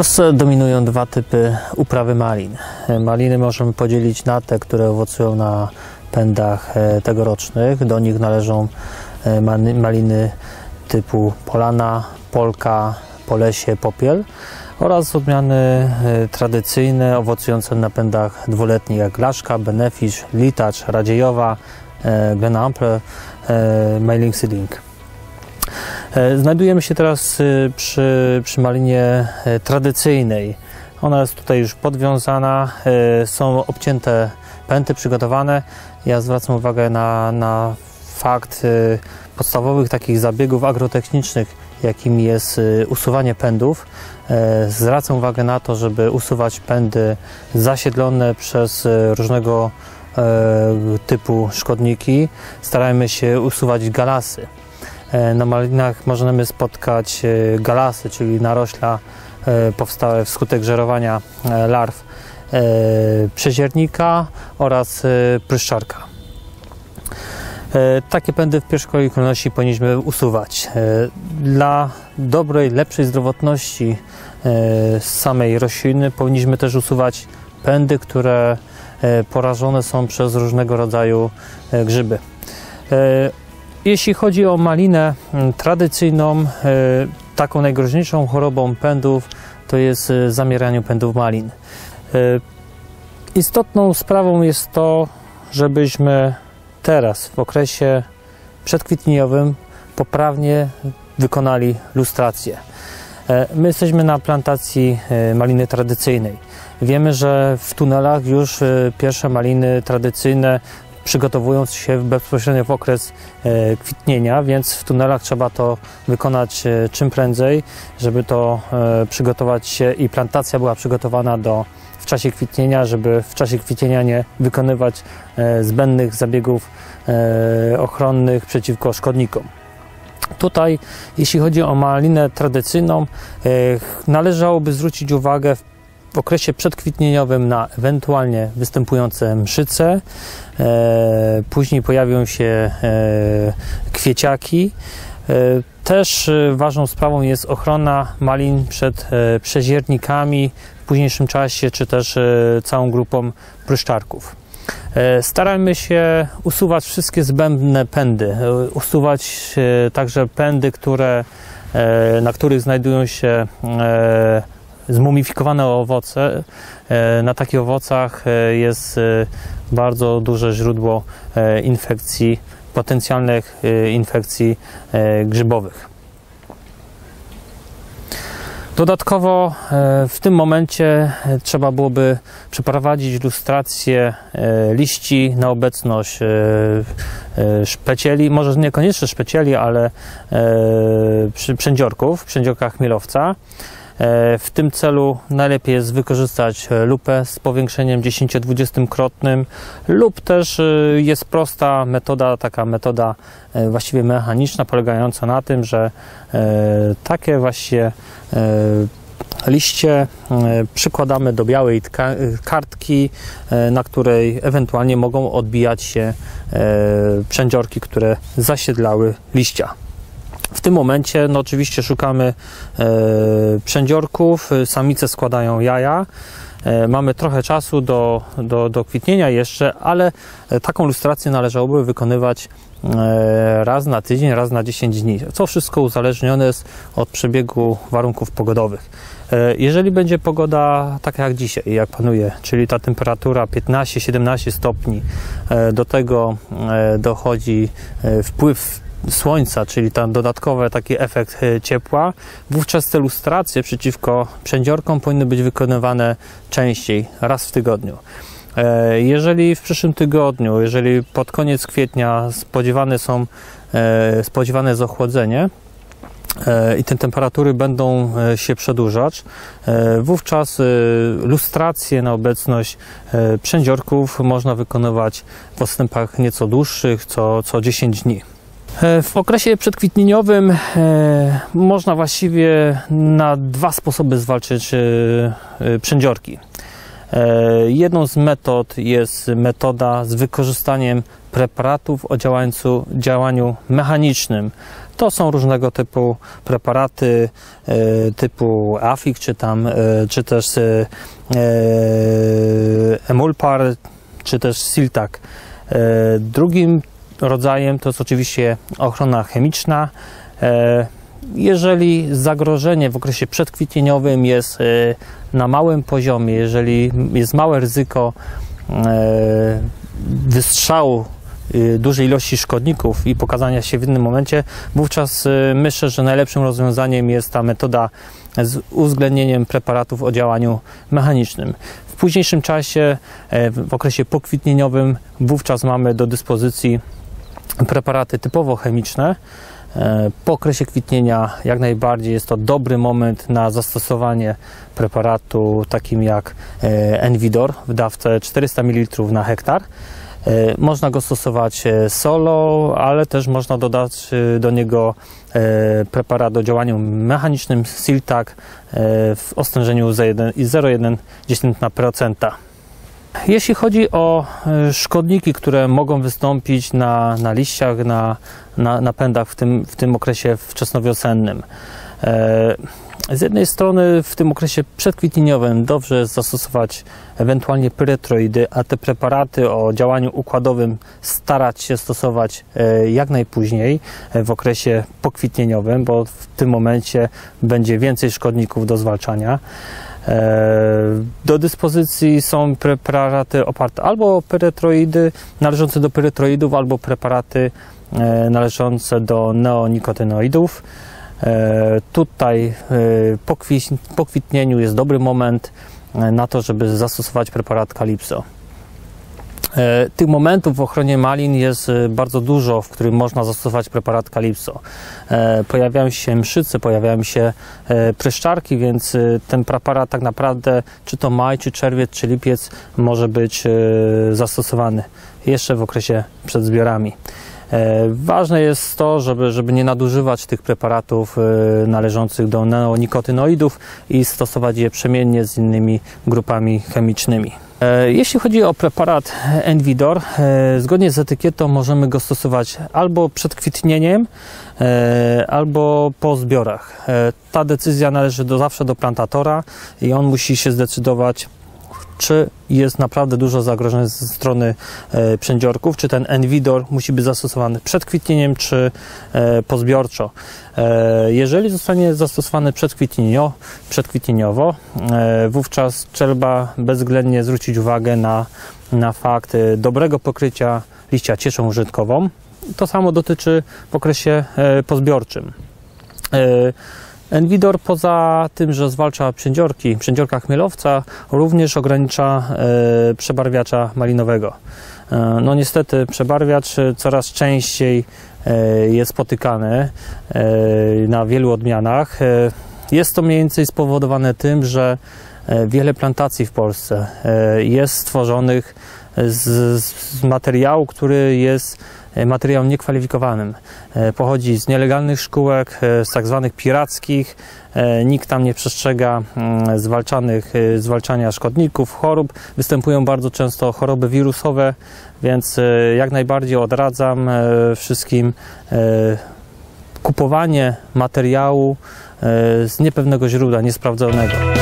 Polsce dominują dwa typy uprawy malin. Maliny możemy podzielić na te, które owocują na pędach e, tegorocznych. Do nich należą e, maliny typu polana, polka, polesie, popiel oraz odmiany e, tradycyjne owocujące na pędach dwuletnich jak Laszka, Benefisz, Litacz, Radziejowa, Glen Ample, Mailing Seedling. E, znajdujemy się teraz e, przy, przy malinie e, tradycyjnej. Ona jest tutaj już podwiązana, są obcięte pęty przygotowane. Ja zwracam uwagę na, na fakt podstawowych takich zabiegów agrotechnicznych, jakim jest usuwanie pędów. Zwracam uwagę na to, żeby usuwać pędy zasiedlone przez różnego typu szkodniki. Starajmy się usuwać galasy. E, na malinach możemy spotkać e, galasy, czyli narośla e, powstałe wskutek żerowania larw przeziernika oraz pryszczarka. Takie pędy w pierwszej kolejności powinniśmy usuwać. Dla dobrej, lepszej zdrowotności samej rośliny powinniśmy też usuwać pędy, które porażone są przez różnego rodzaju grzyby. Jeśli chodzi o malinę mm, tradycyjną, e, taką najgroźniejszą chorobą pędów to jest e, zamieranie pędów malin. E, istotną sprawą jest to, żebyśmy teraz w okresie przedkwitnieniowym poprawnie wykonali lustrację. My jesteśmy na plantacji maliny tradycyjnej. Wiemy, że w tunelach już pierwsze maliny tradycyjne przygotowując się bezpośrednio w okres e, kwitnienia, więc w tunelach trzeba to wykonać e, czym prędzej, żeby to e, przygotować się i plantacja była przygotowana do w czasie kwitnienia, żeby w czasie kwitnienia nie wykonywać zbędnych zabiegów ochronnych przeciwko szkodnikom. Tutaj, jeśli chodzi o malinę tradycyjną, należałoby zwrócić uwagę w w okresie przedkwitnieniowym na ewentualnie występujące mszyce. E, później pojawią się e, kwieciaki. E, też ważną sprawą jest ochrona malin przed przeziernikami w późniejszym czasie, czy też całą grupą pryszczarków. Starajmy się usuwać wszystkie zbędne pędy, usuwać także pędy, które, na których znajdują się zmumifikowane owoce. E, na takich owocach e, jest e, bardzo duże źródło infekcji, potencjalnych infekcji grzybowych. Dodatkowo w tym momencie trzeba byłoby przeprowadzić lustrację liści na obecność szpecieli, może niekoniecznie szpecieli, ale przędziorków, przędziorka chmielowca. E, w tym celu najlepiej jest wykorzystać e, lupę z powiększeniem 10-20-krotnym lub też e, jest prosta metoda, taka metoda właściwie mechaniczna, polegająca na tym, że takie właśnie liście przykładamy do białej kartki, na której ewentualnie mogą odbijać się przędziorki, które zasiedlały liścia. W tym momencie, no oczywiście szukamy e, przędziorków, samice składają jaja. E, mamy trochę czasu do, do, do kwitnienia jeszcze, ale taką lustrację należałoby wykonywać e, raz na tydzień, raz na 10 dni. Co wszystko uzależnione jest od przebiegu warunków pogodowych. E, jeżeli będzie pogoda taka jak dzisiaj, jak panuje, czyli ta temperatura 15-17 stopni, e, do tego e, dochodzi wpływ słońca, czyli ten dodatkowy taki efekt e, ciepła, wówczas te lustracje przeciwko przędziorkom powinny być wykonywane częściej, raz w tygodniu. E, jeżeli w przyszłym tygodniu, jeżeli pod koniec kwietnia spodziewane są e, spodziewane jest ochłodzenie, i te temperatury będą się przedłużać, wówczas lustrację na obecność przędziorków można wykonywać w odstępach nieco dłuższych, co, co 10 dni. E, w okresie przedkwitnieniowym e, można właściwie na dwa sposoby zwalczyć e, przędziorki. Jedną z metod jest metoda z wykorzystaniem preparatów o działańcu, działaniu mechanicznym. To są różnego typu preparaty typu Afik, czy tam, czy też Emulpar, czy też Siltak. Drugim rodzajem to jest oczywiście ochrona chemiczna. E, jeżeli zagrożenie w okresie przedkwitnieniowym jest e, na małym poziomie, jeżeli jest małe ryzyko e, wystrzału dużej ilości szkodników i pokazania się w innym momencie, wówczas myślę, że najlepszym rozwiązaniem jest ta metoda z uwzględnieniem preparatów o działaniu mechanicznym. W późniejszym czasie, w okresie pokwitnieniowym, wówczas mamy do dyspozycji preparaty typowo chemiczne. E, Po okresie kwitnienia jak najbardziej jest to dobry moment na zastosowanie preparatu takim jak e, Envidor w dawce 400 ml na hektar. E, Można go stosować solo, ale też można dodać do niego preparat o działaniu mechanicznym Siltak w ostężeniu za jeden- i 0,1%. Jeśli chodzi o e, szkodniki, które mogą wystąpić na, na liściach, na, na, na pędach w tym, w tym okresie wczesnowiosennym. E, Z jednej strony w tym okresie przedkwitnieniowym dobrze jest zastosować ewentualnie pyretroidy, a te preparaty o działaniu układowym starać się stosować e, jak najpóźniej w okresie pokwitnieniowym, bo w tym momencie będzie więcej szkodników do zwalczania. E, Do dyspozycji są preparaty oparte albo pyretroidy, należące do pyretroidów, albo preparaty e, należące do neonikotynoidów. E, Tutaj po kwi- po kwitnieniu jest dobry moment na to, żeby zastosować preparat Calypso. E, Tych momentów w ochronie malin jest e, bardzo dużo, w którym można zastosować preparat Calypso. E, Pojawiają się mszyce, pojawiają się pryszczarki, więc ten preparat tak naprawdę, czy to maj, czy czerwiec, czy lipiec, może być zastosowany jeszcze w okresie przed zbiorami. Ważne jest to, żeby, żeby nie nadużywać tych preparatów należących do neonikotynoidów i stosować je przemiennie z innymi grupami chemicznymi. E, Jeśli chodzi o preparat Envidor, e, zgodnie z etykietą możemy go stosować albo przed kwitnieniem, e, albo po zbiorach. Ta decyzja należy do, zawsze do plantatora i on musi się zdecydować, czy jest naprawdę dużo zagrożeń ze strony e, przędziorków, czy ten Envidor musi być zastosowany przed kwitnieniem, czy e, pozbiorczo. E, jeżeli zostanie zastosowany przedkwitnienio, przedkwitnieniowo, e, wówczas trzeba bezwzględnie zwrócić uwagę na, na fakt e, dobrego pokrycia liścia cieczą użytkową. To samo dotyczy w okresie e, pozbiorczym. Envidor poza tym, że zwalcza przędziorki, przędziorka chmielowca, również ogranicza e, przebarwiacza malinowego. E, no niestety przebarwiacz e, coraz częściej jest spotykany na wielu odmianach. Jest to mniej więcej spowodowane tym, że wiele plantacji w Polsce jest stworzonych z, z materiału, który jest e, materiałem niekwalifikowanym. E, Pochodzi z nielegalnych szkółek, e, z tak zwanych pirackich. Nikt tam nie przestrzega mm, zwalczanych, zwalczania szkodników, chorób. Występują bardzo często choroby wirusowe, więc jak najbardziej odradzam wszystkim kupowanie materiału z niepewnego źródła, niesprawdzonego.